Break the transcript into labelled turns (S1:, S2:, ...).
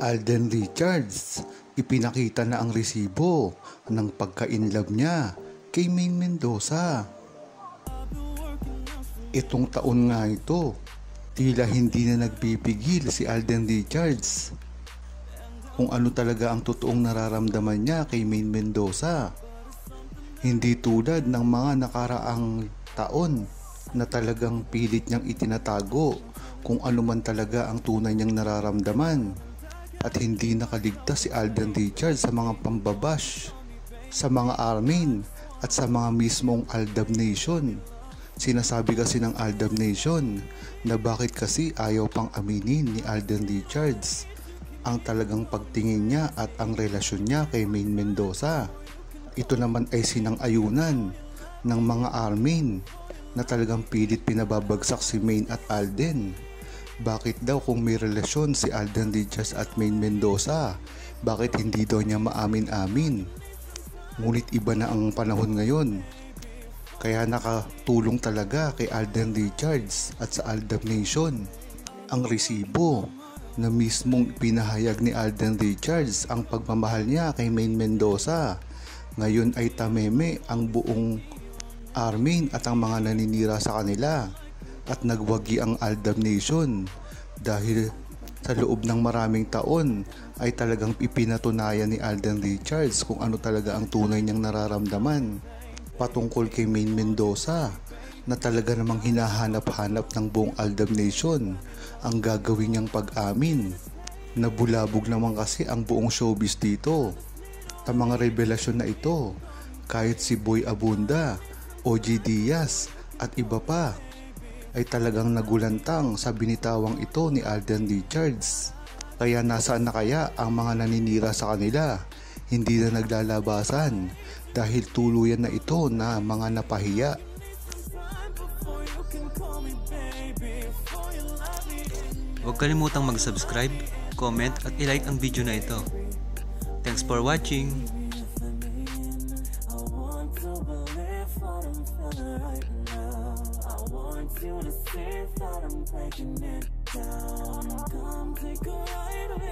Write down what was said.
S1: Alden Richards, ipinakita na ang resibo ng pagka-inlove niya kay Maine Mendoza. Itong taon nga ito, tila hindi na nagpipigil si Alden Richards kung ano talaga ang totoong nararamdaman niya kay Maine Mendoza. Hindi tulad ng mga nakaraang taon na talagang pilit niyang itinatago kung ano man talaga ang tunay niyang nararamdaman at hindi nakaligtas si Alden Richards sa mga pambabash, sa mga Armin at sa mga mismong Aldab Nation. Sinasabi kasi ng Aldab Nation na bakit kasi ayaw pang aminin ni Alden Richards ang talagang pagtingin niya at ang relasyon niya kay Maine Mendoza. Ito naman ay sinang-ayunan ng mga Armin na talagang pilit pinababagsak si Maine at Alden bakit daw kung may relasyon si Alden Richards at Maine Mendoza, bakit hindi daw niya maamin-amin? Ngunit iba na ang panahon ngayon. Kaya nakatulong talaga kay Alden Richards at sa Aldab Nation ang resibo na mismong pinahayag ni Alden Richards ang pagmamahal niya kay Maine Mendoza. Ngayon ay tameme ang buong Armin at ang mga naninira sa kanila at nagwagi ang Aldab Nation dahil sa loob ng maraming taon ay talagang ipinatunayan ni Alden Richards kung ano talaga ang tunay niyang nararamdaman patungkol kay Maine Mendoza na talaga namang hinahanap-hanap ng buong Aldab Nation ang gagawin niyang pag-amin. Nabulabog naman kasi ang buong showbiz dito. Sa mga revelasyon na ito, kahit si Boy Abunda, OG Diaz at iba pa ay talagang nagulantang sa binitawang ito ni Alden Richards. Kaya nasaan na kaya ang mga naninira sa kanila? Hindi na naglalabasan dahil tuluyan na ito na mga napahiya.
S2: Huwag kalimutang mag-subscribe, comment at ilike ang video na ito. Thanks for watching! You to see that I'm breaking it down. Come take a ride with